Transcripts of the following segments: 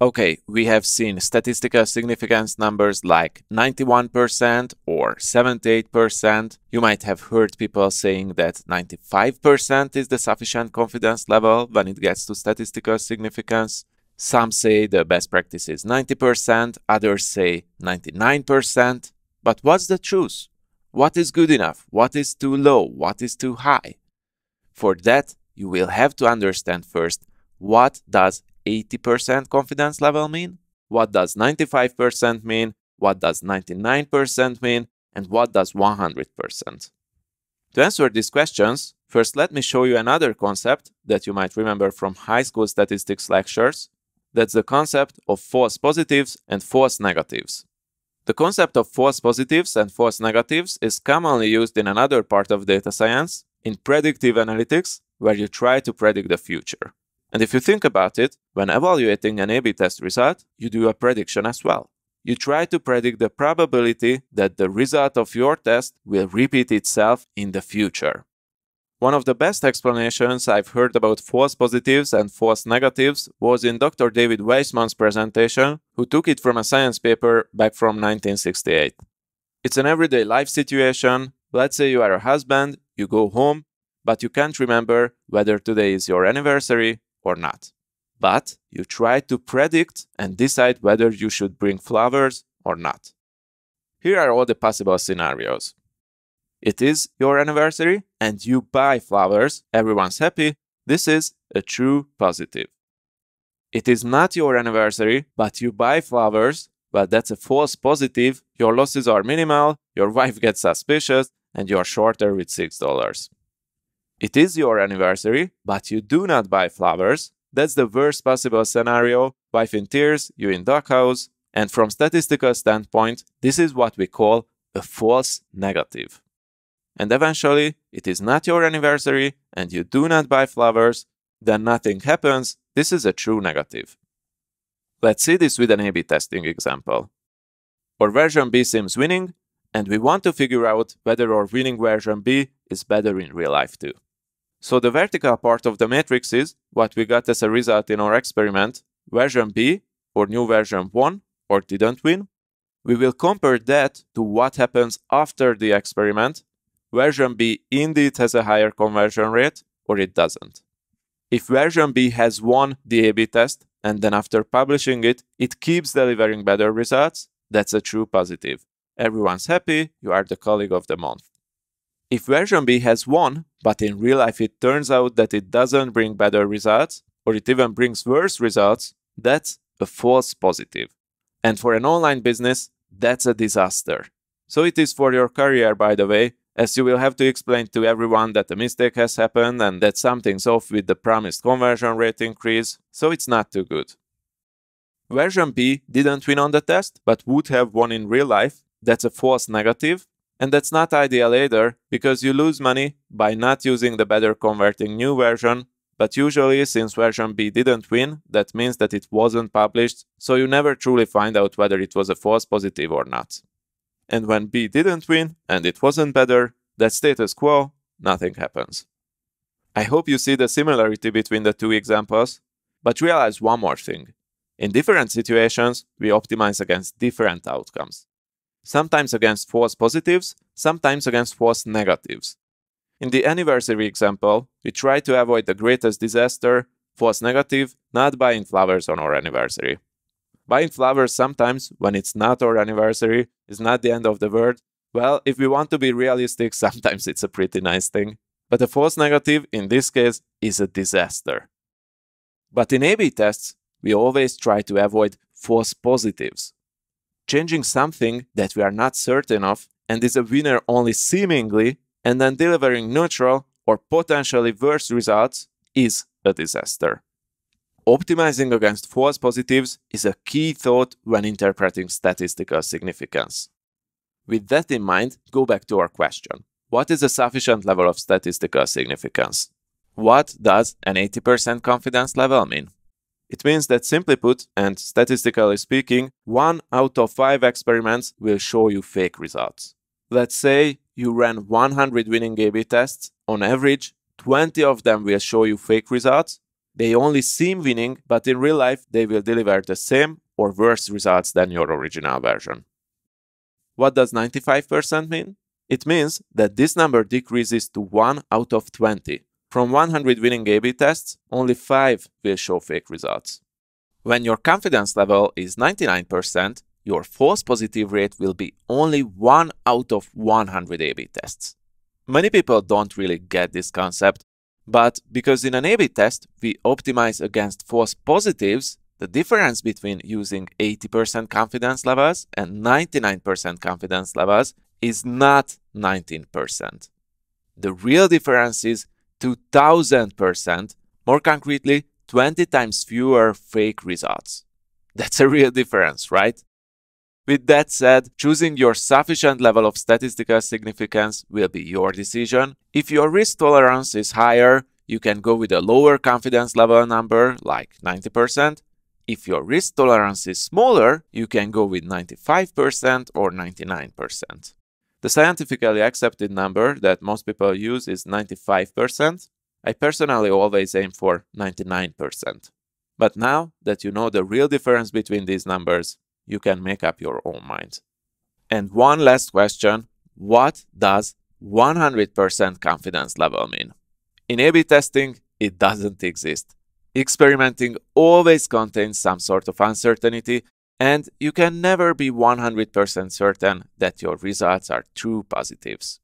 Okay, we have seen statistical significance numbers like 91% or 78%. You might have heard people saying that 95% is the sufficient confidence level when it gets to statistical significance. Some say the best practice is 90%, others say 99%. But what's the truth? What is good enough? What is too low? What is too high? For that, you will have to understand first what does 80% confidence level mean? What does 95% mean? What does 99% mean? And what does 100%? To answer these questions, first let me show you another concept that you might remember from high school statistics lectures. That's the concept of false positives and false negatives. The concept of false positives and false negatives is commonly used in another part of data science, in predictive analytics, where you try to predict the future. And if you think about it, when evaluating an A-B test result, you do a prediction as well. You try to predict the probability that the result of your test will repeat itself in the future. One of the best explanations I've heard about false positives and false negatives was in Dr. David Weisman's presentation, who took it from a science paper back from 1968. It's an everyday life situation. Let's say you are a husband, you go home, but you can't remember whether today is your anniversary or not. But you try to predict and decide whether you should bring flowers or not. Here are all the possible scenarios. It is your anniversary and you buy flowers, everyone's happy. This is a true positive. It is not your anniversary, but you buy flowers, but that's a false positive. Your losses are minimal, your wife gets suspicious, and you're shorter with $6. It is your anniversary, but you do not buy flowers. That's the worst possible scenario. Wife in tears, you in doghouse. And from statistical standpoint, this is what we call a false negative. And eventually, it is not your anniversary and you do not buy flowers, then nothing happens. This is a true negative. Let's see this with an A-B testing example. Our version B seems winning, and we want to figure out whether our winning version B is better in real life too. So the vertical part of the matrix is what we got as a result in our experiment, version B, or new version 1, or didn't win. We will compare that to what happens after the experiment. Version B indeed has a higher conversion rate, or it doesn't. If version B has won the A-B test, and then after publishing it, it keeps delivering better results, that's a true positive. Everyone's happy, you are the colleague of the month. If version B has won, but in real life it turns out that it doesn't bring better results, or it even brings worse results, that's a false positive. And for an online business, that's a disaster. So it is for your career, by the way, as you will have to explain to everyone that a mistake has happened and that something's off with the promised conversion rate increase, so it's not too good. Version B didn't win on the test, but would have won in real life. That's a false negative, and that's not ideal either, because you lose money by not using the better converting new version, but usually since version B didn't win, that means that it wasn't published, so you never truly find out whether it was a false positive or not. And when B didn't win, and it wasn't better, that status quo, nothing happens. I hope you see the similarity between the two examples, but realize one more thing. In different situations, we optimize against different outcomes sometimes against false positives, sometimes against false negatives. In the anniversary example, we try to avoid the greatest disaster, false negative, not buying flowers on our anniversary. Buying flowers sometimes, when it's not our anniversary, is not the end of the world. Well, if we want to be realistic, sometimes it's a pretty nice thing. But a false negative, in this case, is a disaster. But in A-B tests, we always try to avoid false positives changing something that we are not certain of and is a winner only seemingly, and then delivering neutral or potentially worse results is a disaster. Optimizing against false positives is a key thought when interpreting statistical significance. With that in mind, go back to our question. What is a sufficient level of statistical significance? What does an 80% confidence level mean? It means that simply put, and statistically speaking, one out of five experiments will show you fake results. Let's say you ran 100 winning A-B tests. On average, 20 of them will show you fake results. They only seem winning, but in real life, they will deliver the same or worse results than your original version. What does 95% mean? It means that this number decreases to 1 out of 20. From 100 winning A-B tests, only 5 will show fake results. When your confidence level is 99%, your false positive rate will be only 1 out of 100 A-B tests. Many people don't really get this concept, but because in an A-B test we optimize against false positives, the difference between using 80% confidence levels and 99% confidence levels is not 19%. The real difference is 2000%, more concretely, 20 times fewer fake results. That's a real difference, right? With that said, choosing your sufficient level of statistical significance will be your decision. If your risk tolerance is higher, you can go with a lower confidence level number like 90%. If your risk tolerance is smaller, you can go with 95% or 99%. The scientifically accepted number that most people use is 95%. I personally always aim for 99%. But now that you know the real difference between these numbers, you can make up your own mind. And one last question what does 100% confidence level mean? In A B testing, it doesn't exist. Experimenting always contains some sort of uncertainty, and you can never be 100% certain that your results are true positives.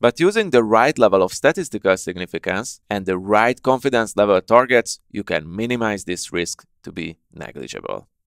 But using the right level of statistical significance and the right confidence level targets, you can minimize this risk to be negligible.